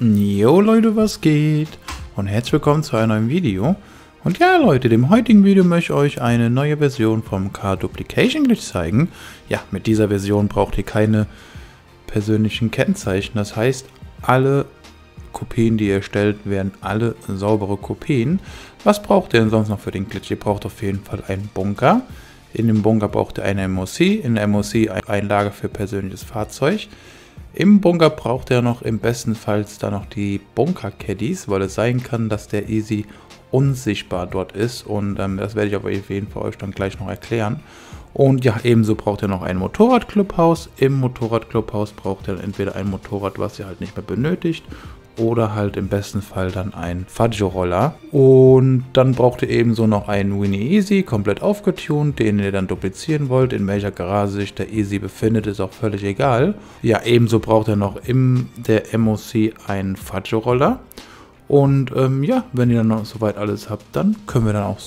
Jo Leute, was geht? Und herzlich willkommen zu einem neuen Video. Und ja Leute, dem heutigen Video möchte ich euch eine neue Version vom Car Duplication Glitch zeigen. Ja, mit dieser Version braucht ihr keine persönlichen Kennzeichen. Das heißt, alle Kopien, die ihr erstellt, werden alle saubere Kopien. Was braucht ihr denn sonst noch für den Glitch? Ihr braucht auf jeden Fall einen Bunker. In dem Bunker braucht ihr eine MOC. In der MOC ein Lager für persönliches Fahrzeug. Im Bunker braucht er noch im besten Fall dann noch die Bunker-Caddies, weil es sein kann, dass der Easy unsichtbar dort ist und ähm, das werde ich auf jeden Fall euch dann gleich noch erklären. Und ja, ebenso braucht ihr noch ein Motorradclubhaus. Im Motorradclubhaus braucht ihr entweder ein Motorrad, was ihr halt nicht mehr benötigt oder halt im besten Fall dann ein Faggio-Roller. Und dann braucht ihr ebenso noch einen Winnie Easy, komplett aufgetunt, den ihr dann duplizieren wollt. In welcher Garage sich der Easy befindet, ist auch völlig egal. Ja, ebenso braucht ihr noch in der MOC einen Faggio-Roller. Und ähm, ja, wenn ihr dann noch soweit alles habt, dann können wir dann auch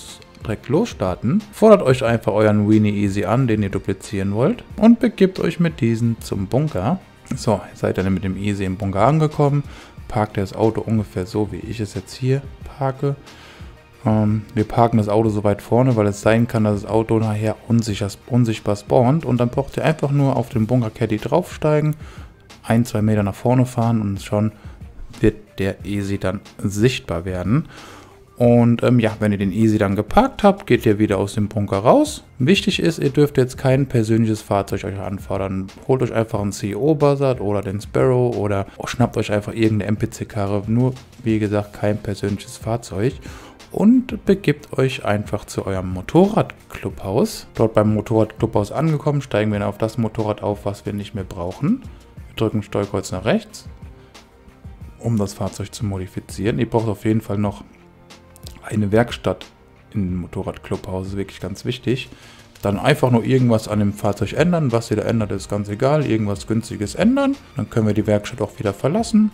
direkt losstarten. Fordert euch einfach euren Weenie Easy an, den ihr duplizieren wollt. Und begibt euch mit diesem zum Bunker. So, seid ihr dann mit dem Easy im Bunker angekommen parkt das Auto ungefähr so, wie ich es jetzt hier parke. Ähm, wir parken das Auto so weit vorne, weil es sein kann, dass das Auto nachher unsicher, unsichtbar spawnt. Und dann braucht ihr einfach nur auf den Bunker Caddy draufsteigen, ein, zwei Meter nach vorne fahren und schon wird der Easy dann sichtbar werden. Und ähm, ja, wenn ihr den Easy dann geparkt habt, geht ihr wieder aus dem Bunker raus. Wichtig ist, ihr dürft jetzt kein persönliches Fahrzeug euch anfordern. Holt euch einfach einen CEO Buzzard oder den Sparrow oder schnappt euch einfach irgendeine NPC-Karre. Nur, wie gesagt, kein persönliches Fahrzeug. Und begibt euch einfach zu eurem Motorradclubhaus. Dort beim Motorradclubhaus angekommen, steigen wir dann auf das Motorrad auf, was wir nicht mehr brauchen. Wir drücken Steuerkreuz nach rechts, um das Fahrzeug zu modifizieren. Ihr braucht auf jeden Fall noch eine Werkstatt im Motorradclubhaus ist wirklich ganz wichtig. Dann einfach nur irgendwas an dem Fahrzeug ändern. Was ihr da ändert, ist ganz egal. Irgendwas günstiges ändern. Dann können wir die Werkstatt auch wieder verlassen.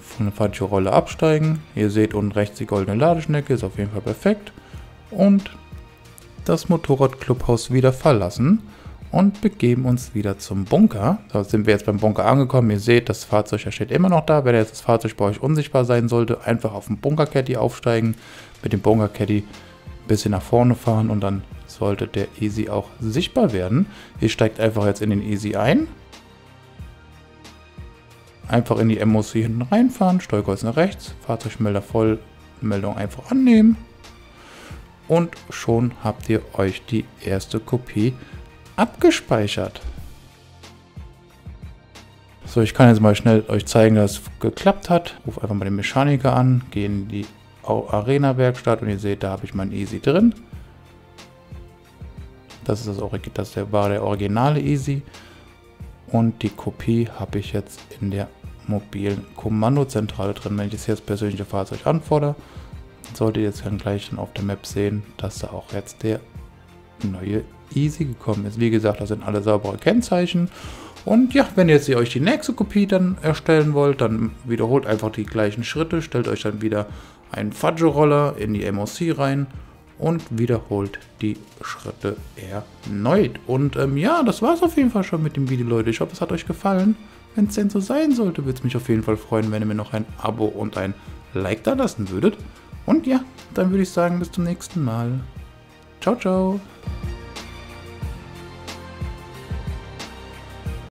Von der falschen Rolle absteigen. Ihr seht unten rechts die goldene Ladeschnecke, ist auf jeden Fall perfekt. Und das Motorradclubhaus wieder verlassen und begeben uns wieder zum Bunker. Da sind wir jetzt beim Bunker angekommen. Ihr seht, das Fahrzeug steht immer noch da. Wenn jetzt das Fahrzeug bei euch unsichtbar sein sollte, einfach auf den Bunker Caddy aufsteigen, mit dem Bunker Caddy ein bisschen nach vorne fahren und dann sollte der Easy auch sichtbar werden. Ihr steigt einfach jetzt in den Easy ein. Einfach in die MOC hinten reinfahren, Steuerkreuz nach rechts, Fahrzeugmelder voll, Meldung einfach annehmen. Und schon habt ihr euch die erste Kopie abgespeichert. So, ich kann jetzt mal schnell euch zeigen, dass es geklappt hat. Ruf einfach mal den Mechaniker an, gehe in die Arena-Werkstatt und ihr seht, da habe ich mein Easy drin. Das, ist das, das war der originale Easy. Und die Kopie habe ich jetzt in der mobilen Kommandozentrale drin. Wenn ich das jetzt persönliche Fahrzeug anfordere, solltet ihr jetzt dann gleich dann auf der Map sehen, dass da auch jetzt der neue Easy gekommen ist. Wie gesagt, das sind alle saubere Kennzeichen. Und ja, wenn ihr jetzt euch die nächste Kopie dann erstellen wollt, dann wiederholt einfach die gleichen Schritte, stellt euch dann wieder einen Fudge-Roller in die MOC rein und wiederholt die Schritte erneut. Und ähm, ja, das war es auf jeden Fall schon mit dem Video, Leute. Ich hoffe, es hat euch gefallen. Wenn es denn so sein sollte, würde es mich auf jeden Fall freuen, wenn ihr mir noch ein Abo und ein Like da lassen würdet. Und ja, dann würde ich sagen, bis zum nächsten Mal. Ciao, ciao.